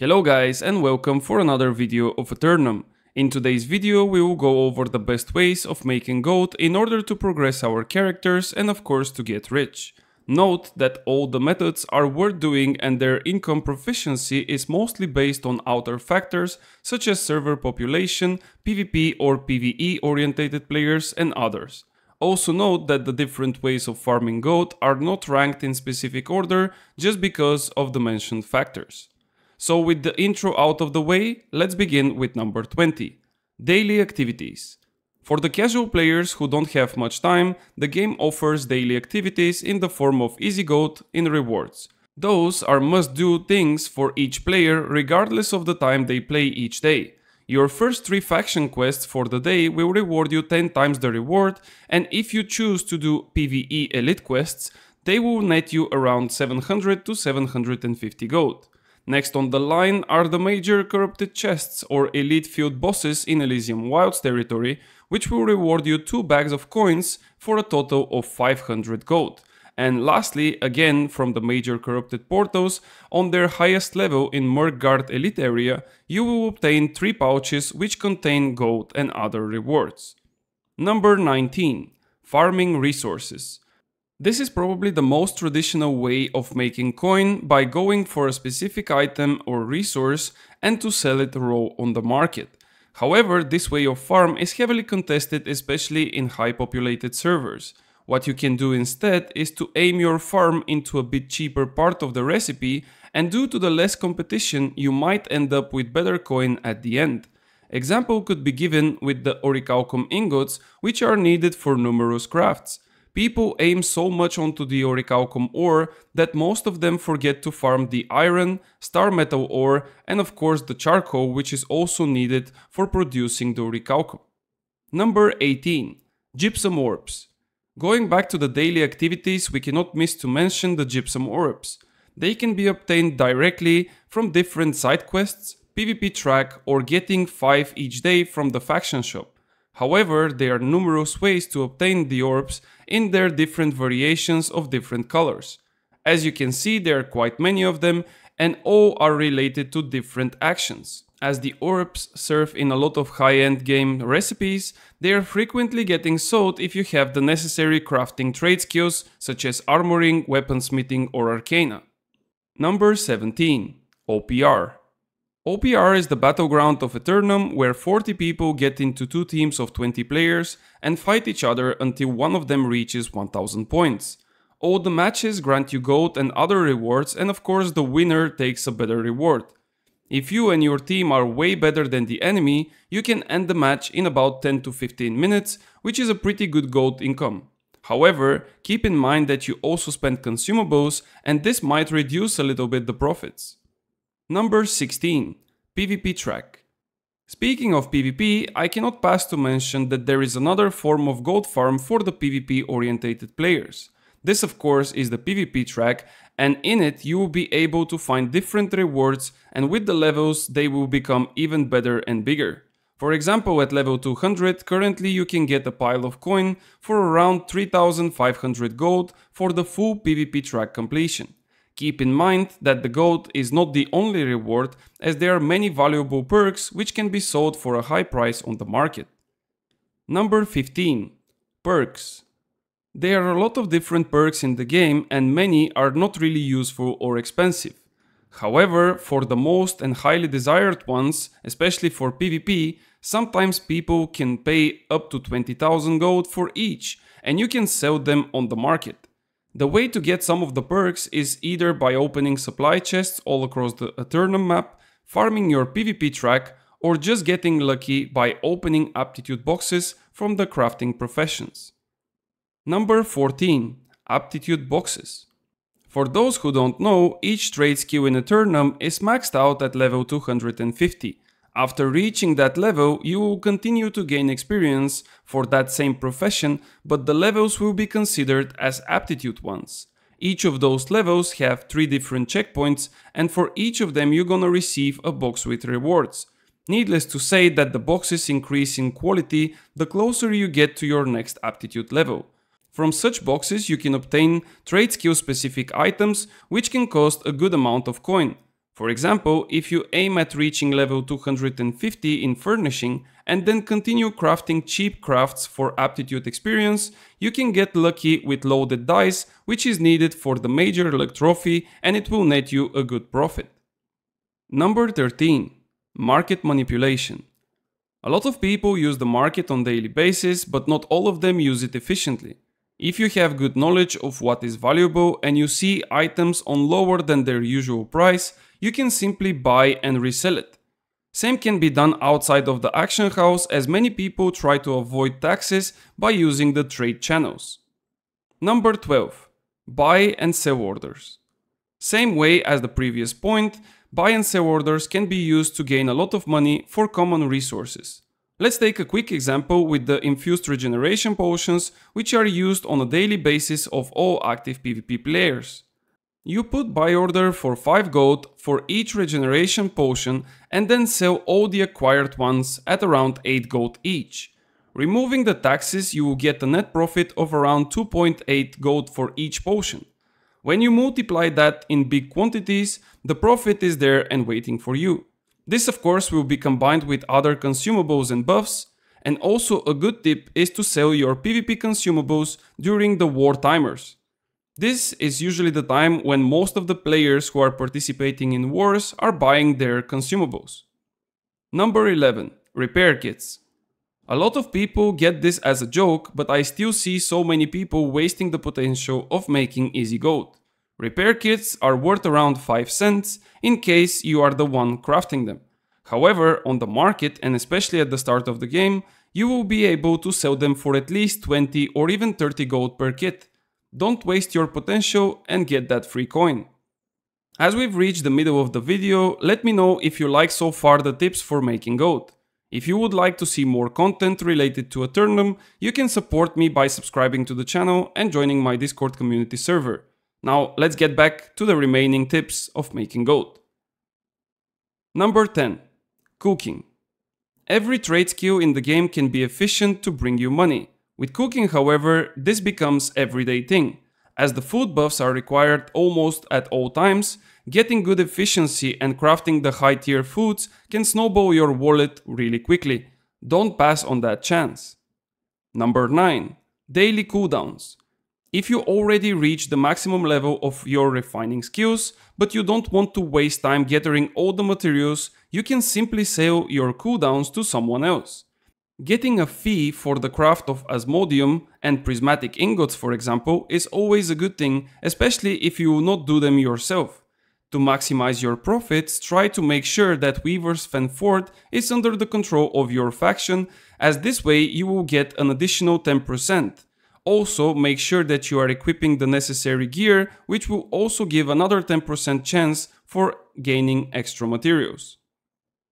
Hello guys and welcome for another video of Aeternum. In today's video we will go over the best ways of making gold in order to progress our characters and of course to get rich. Note that all the methods are worth doing and their income proficiency is mostly based on outer factors such as server population, PvP or PvE orientated players and others. Also note that the different ways of farming gold are not ranked in specific order just because of the mentioned factors. So with the intro out of the way, let's begin with number 20. Daily activities. For the casual players who don't have much time, the game offers daily activities in the form of easy gold in rewards. Those are must-do things for each player regardless of the time they play each day. Your first 3 faction quests for the day will reward you 10 times the reward and if you choose to do PvE elite quests, they will net you around 700 to 750 gold. Next on the line are the major corrupted chests or elite field bosses in Elysium Wilds territory, which will reward you 2 bags of coins for a total of 500 gold. And lastly, again from the major corrupted portals, on their highest level in Myrkgard Elite area, you will obtain 3 pouches which contain gold and other rewards. Number 19. Farming Resources. This is probably the most traditional way of making coin by going for a specific item or resource and to sell it raw on the market. However, this way of farm is heavily contested especially in high populated servers. What you can do instead is to aim your farm into a bit cheaper part of the recipe and due to the less competition you might end up with better coin at the end. Example could be given with the orichalcum ingots which are needed for numerous crafts. People aim so much onto the orichalcum ore that most of them forget to farm the iron, star metal ore and of course the charcoal which is also needed for producing the orichalcum. Number 18. Gypsum Orbs. Going back to the daily activities we cannot miss to mention the Gypsum Orbs. They can be obtained directly from different side quests, PvP track or getting 5 each day from the faction shop. However, there are numerous ways to obtain the orbs in their different variations of different colors. As you can see, there are quite many of them and all are related to different actions. As the orbs serve in a lot of high-end game recipes, they are frequently getting sold if you have the necessary crafting trade skills such as armoring, weaponsmithing or arcana. Number 17. OPR OPR is the battleground of Aeternum where 40 people get into two teams of 20 players and fight each other until one of them reaches 1000 points. All the matches grant you gold and other rewards and of course the winner takes a better reward. If you and your team are way better than the enemy, you can end the match in about 10 to 15 minutes, which is a pretty good gold income. However, keep in mind that you also spend consumables and this might reduce a little bit the profits. Number 16. PvP track. Speaking of PvP, I cannot pass to mention that there is another form of gold farm for the PvP orientated players. This of course is the PvP track and in it you will be able to find different rewards and with the levels they will become even better and bigger. For example at level 200 currently you can get a pile of coin for around 3500 gold for the full PvP track completion. Keep in mind that the gold is not the only reward as there are many valuable perks which can be sold for a high price on the market. Number 15. Perks. There are a lot of different perks in the game and many are not really useful or expensive. However, for the most and highly desired ones, especially for PvP, sometimes people can pay up to 20,000 gold for each and you can sell them on the market. The way to get some of the perks is either by opening supply chests all across the Aeternum map, farming your PvP track, or just getting lucky by opening aptitude boxes from the crafting professions. Number 14. Aptitude boxes. For those who don't know, each trade skill in Aeternum is maxed out at level 250, after reaching that level, you will continue to gain experience for that same profession, but the levels will be considered as aptitude ones. Each of those levels have 3 different checkpoints and for each of them you're gonna receive a box with rewards. Needless to say that the boxes increase in quality the closer you get to your next aptitude level. From such boxes you can obtain trade skill specific items which can cost a good amount of coin. For example, if you aim at reaching level 250 in furnishing and then continue crafting cheap crafts for aptitude experience, you can get lucky with loaded dice, which is needed for the major luck trophy and it will net you a good profit. Number 13. Market Manipulation A lot of people use the market on daily basis, but not all of them use it efficiently. If you have good knowledge of what is valuable and you see items on lower than their usual price, you can simply buy and resell it. Same can be done outside of the auction house as many people try to avoid taxes by using the trade channels. Number 12. Buy and sell orders. Same way as the previous point, buy and sell orders can be used to gain a lot of money for common resources. Let's take a quick example with the infused regeneration potions which are used on a daily basis of all active PvP players. You put buy order for 5 gold for each regeneration potion and then sell all the acquired ones at around 8 gold each. Removing the taxes you will get a net profit of around 2.8 gold for each potion. When you multiply that in big quantities, the profit is there and waiting for you. This of course will be combined with other consumables and buffs, and also a good tip is to sell your PvP consumables during the war timers. This is usually the time when most of the players who are participating in wars are buying their consumables. Number 11. Repair kits. A lot of people get this as a joke, but I still see so many people wasting the potential of making easy gold. Repair kits are worth around 5 cents in case you are the one crafting them. However, on the market and especially at the start of the game, you will be able to sell them for at least 20 or even 30 gold per kit. Don't waste your potential and get that free coin. As we've reached the middle of the video, let me know if you like so far the tips for making gold. If you would like to see more content related to Aeternum, you can support me by subscribing to the channel and joining my Discord community server. Now let's get back to the remaining tips of making gold. Number 10. Cooking. Every trade skill in the game can be efficient to bring you money. With cooking, however, this becomes everyday thing. As the food buffs are required almost at all times, getting good efficiency and crafting the high tier foods can snowball your wallet really quickly. Don't pass on that chance. Number 9. Daily cooldowns. If you already reach the maximum level of your refining skills, but you don't want to waste time gathering all the materials, you can simply sell your cooldowns to someone else. Getting a fee for the craft of Asmodeum and prismatic ingots, for example, is always a good thing, especially if you will not do them yourself. To maximize your profits, try to make sure that Weaver's Fen Fort is under the control of your faction, as this way you will get an additional 10%. Also, make sure that you are equipping the necessary gear, which will also give another 10% chance for gaining extra materials.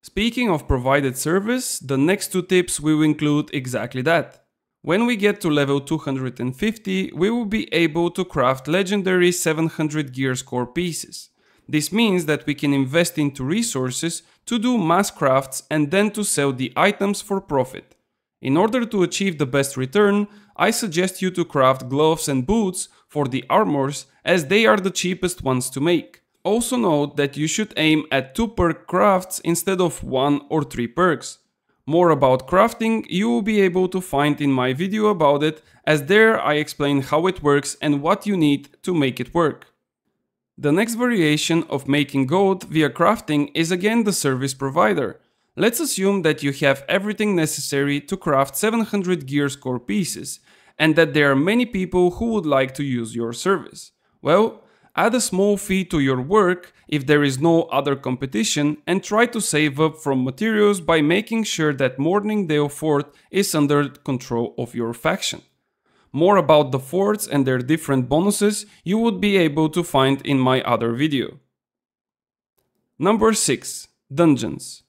Speaking of provided service, the next two tips will include exactly that. When we get to level 250, we will be able to craft legendary 700 gear score pieces. This means that we can invest into resources to do mass crafts and then to sell the items for profit. In order to achieve the best return, I suggest you to craft gloves and boots for the armors as they are the cheapest ones to make. Also note that you should aim at 2 perk crafts instead of 1 or 3 perks. More about crafting you will be able to find in my video about it as there I explain how it works and what you need to make it work. The next variation of making gold via crafting is again the service provider. Let's assume that you have everything necessary to craft 700 gear score pieces and that there are many people who would like to use your service. Well, Add a small fee to your work if there is no other competition and try to save up from materials by making sure that Mourningdale Fort is under control of your faction. More about the forts and their different bonuses you would be able to find in my other video. Number 6. Dungeons.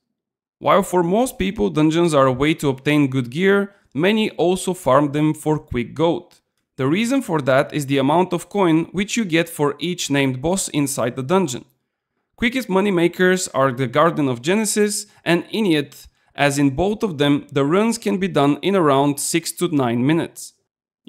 While for most people dungeons are a way to obtain good gear, many also farm them for quick gold. The reason for that is the amount of coin which you get for each named boss inside the dungeon. Quickest money makers are the Garden of Genesis and Ennead, as in both of them the runs can be done in around 6 to 9 minutes.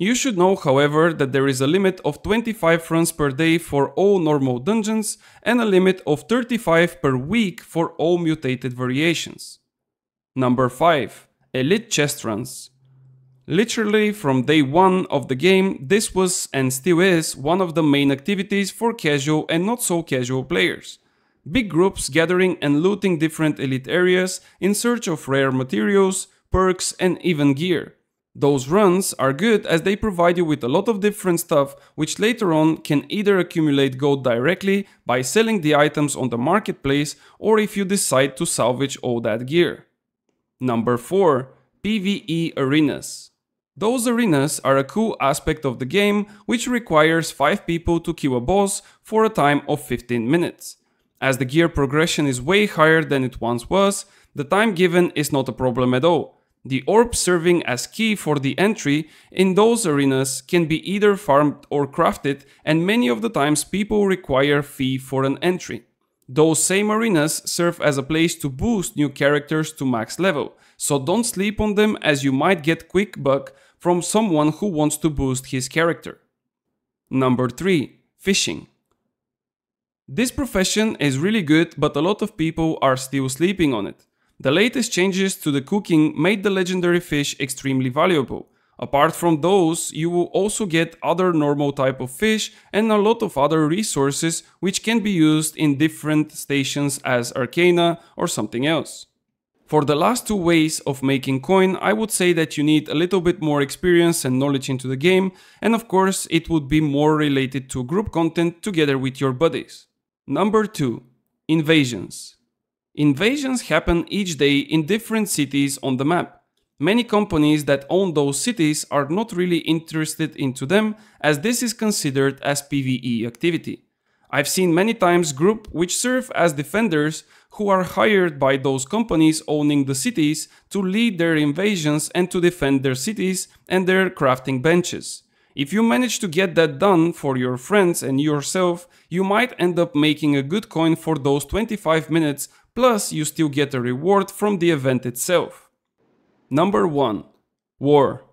You should know, however, that there is a limit of 25 runs per day for all normal dungeons and a limit of 35 per week for all mutated variations. Number 5. Elite chest runs. Literally from day 1 of the game, this was and still is one of the main activities for casual and not so casual players. Big groups gathering and looting different elite areas in search of rare materials, perks and even gear. Those runs are good as they provide you with a lot of different stuff which later on can either accumulate gold directly by selling the items on the marketplace or if you decide to salvage all that gear. Number 4. PvE Arenas Those arenas are a cool aspect of the game which requires 5 people to kill a boss for a time of 15 minutes. As the gear progression is way higher than it once was, the time given is not a problem at all the orb serving as key for the entry in those arenas can be either farmed or crafted and many of the times people require fee for an entry. Those same arenas serve as a place to boost new characters to max level, so don't sleep on them as you might get quick buck from someone who wants to boost his character. Number 3. Fishing. This profession is really good but a lot of people are still sleeping on it. The latest changes to the cooking made the legendary fish extremely valuable. Apart from those, you will also get other normal type of fish and a lot of other resources which can be used in different stations as arcana or something else. For the last two ways of making coin, I would say that you need a little bit more experience and knowledge into the game, and of course it would be more related to group content together with your buddies. Number 2. Invasions. Invasions happen each day in different cities on the map. Many companies that own those cities are not really interested into them as this is considered as PvE activity. I've seen many times group which serve as defenders who are hired by those companies owning the cities to lead their invasions and to defend their cities and their crafting benches. If you manage to get that done for your friends and yourself, you might end up making a good coin for those 25 minutes plus you still get a reward from the event itself. Number 1. War.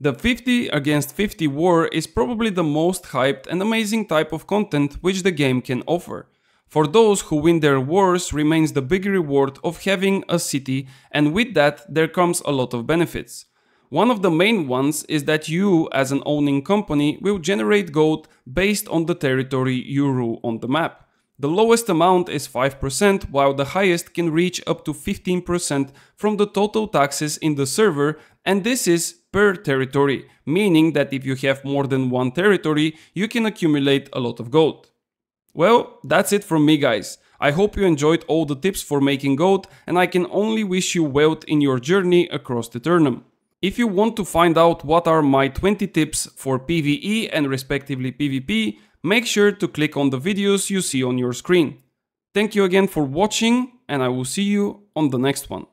The 50 against 50 war is probably the most hyped and amazing type of content which the game can offer. For those who win their wars remains the big reward of having a city and with that there comes a lot of benefits. One of the main ones is that you as an owning company will generate gold based on the territory you rule on the map. The lowest amount is 5%, while the highest can reach up to 15% from the total taxes in the server, and this is per territory, meaning that if you have more than one territory, you can accumulate a lot of gold. Well, that's it from me guys. I hope you enjoyed all the tips for making gold, and I can only wish you wealth in your journey across the Aeternum. If you want to find out what are my 20 tips for PvE and respectively PvP, make sure to click on the videos you see on your screen. Thank you again for watching and I will see you on the next one.